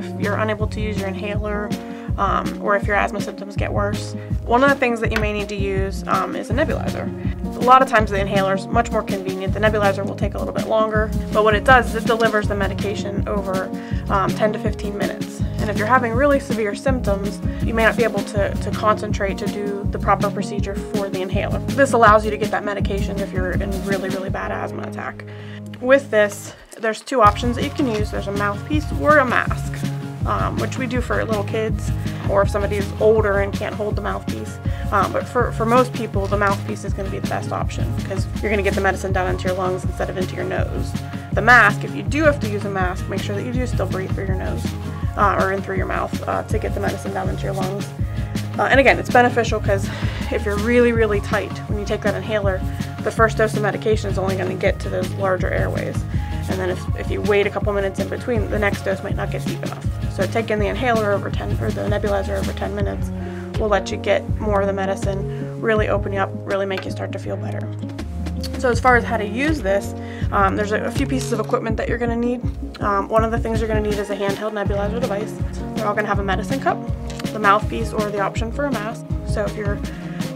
if you're unable to use your inhaler um, or if your asthma symptoms get worse. One of the things that you may need to use um, is a nebulizer. A lot of times the inhaler is much more convenient. The nebulizer will take a little bit longer, but what it does is it delivers the medication over um, 10 to 15 minutes. And if you're having really severe symptoms, you may not be able to, to concentrate to do the proper procedure for the inhaler. This allows you to get that medication if you're in really, really bad asthma attack. With this, there's two options that you can use. There's a mouthpiece or a mask, um, which we do for little kids or if somebody is older and can't hold the mouthpiece. Um, but for, for most people, the mouthpiece is going to be the best option because you're going to get the medicine down into your lungs instead of into your nose. The mask, if you do have to use a mask, make sure that you do still breathe through your nose uh, or in through your mouth uh, to get the medicine down into your lungs. Uh, and again, it's beneficial because if you're really, really tight when you take that inhaler, the first dose of medication is only going to get to those larger airways. And then if, if you wait a couple minutes in between, the next dose might not get deep enough. So taking the inhaler over 10, or the nebulizer over 10 minutes will let you get more of the medicine, really open you up, really make you start to feel better. So as far as how to use this, um, there's a, a, few pieces of equipment that you're going to need. Um, one of the things you're going to need is a handheld nebulizer device. They're all going to have a medicine cup, the mouthpiece, or the option for a mask. So if you're,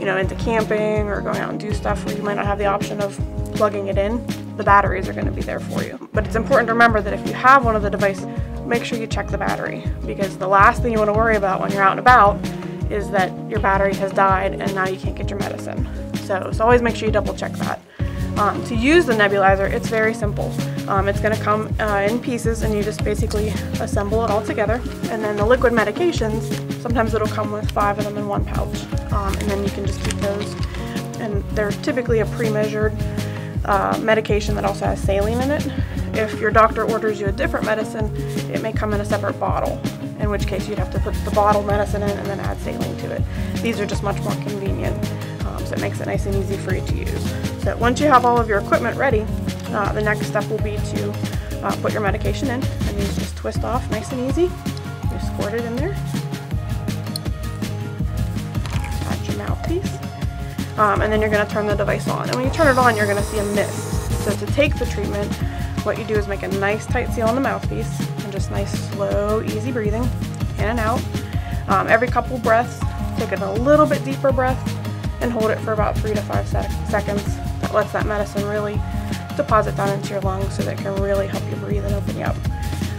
you know, into camping or going out and do stuff where you might not have the option of plugging it in, the batteries are going to be there for you. But it's important to remember that if you have one of the devices, make sure you check the battery because the last thing you want to worry about when you're out and about is that your battery has died and now you can't get your medicine. So, so always make sure you double check that. Um, to use the nebulizer, it's very simple. Um, it's going to come uh, in pieces and you just basically assemble it all together. And then the liquid medications, sometimes it'll come with five of them in one pouch. Um, and then you can just keep those. And they're typically a pre-measured uh, medication that also has saline in it. If your doctor orders you a different medicine, it may come in a separate bottle, in which case you'd have to put the bottle medicine in and then add saline to it. These are just much more convenient, um, so it makes it nice and easy for you to use. So once you have all of your equipment ready, uh, the next step will be to uh, put your medication in, and you just twist off nice and easy. You squirt it in there. Add your mouthpiece. Um, and then you're going to turn the device on. And when you turn it on, you're going to see a mist. So to take the treatment, what you do is make a nice tight seal on the mouthpiece and just nice, slow, easy breathing in and out. Um, every couple breaths, take a little bit deeper breath and hold it for about three to five sec seconds. That lets that medicine really deposit down into your lungs so that it can really help you breathe and open you up.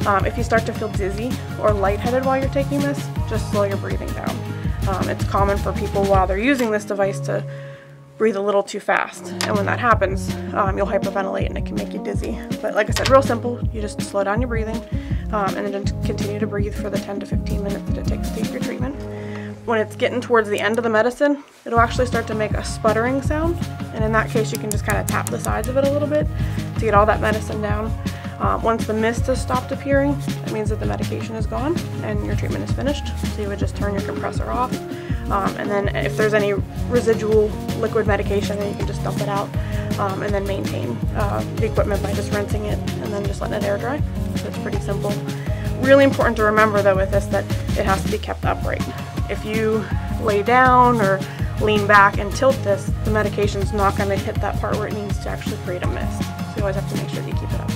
Um, if you start to feel dizzy or lightheaded while you're taking this, just slow your breathing down. Um, it's common for people while they're using this device to breathe a little too fast. And when that happens, um, you'll hyperventilate and it can make you dizzy. But like I said, real simple. You just slow down your breathing um, and then continue to breathe for the 10 to 15 minutes that it takes to take your treatment. When it's getting towards the end of the medicine, it'll actually start to make a sputtering sound. And in that case, you can just kind of tap the sides of it a little bit to get all that medicine down. Um, once the mist has stopped appearing, that means that the medication is gone and your treatment is finished. So you would just turn your compressor off. Um, and then if there's any residual liquid medication, and you can just dump it out um, and then maintain uh, the equipment by just rinsing it and then just letting it air dry. So it's pretty simple. Really important to remember though with this that it has to be kept upright. If you lay down or lean back and tilt this, the medication is not going to hit that part where it needs to actually create a mist. So you always have to make sure you keep it upright.